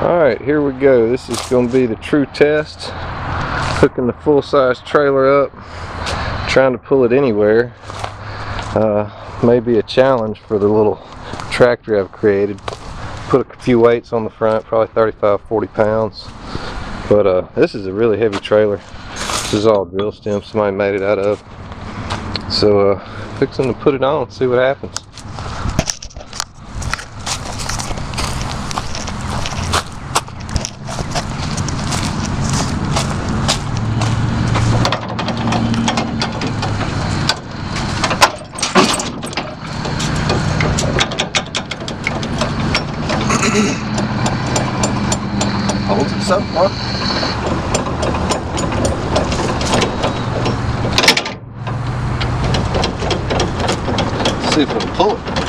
Alright, here we go. This is going to be the true test. Hooking the full-size trailer up, trying to pull it anywhere. Uh, maybe a challenge for the little tractor I've created. Put a few weights on the front, probably 35, 40 pounds. But uh, this is a really heavy trailer. This is all drill stem somebody made it out of. So uh, fixing to put it on, see what happens. Holds itself up. See if we can pull it.